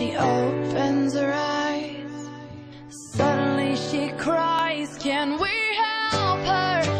she opens her eyes. Suddenly she cries, can we help her?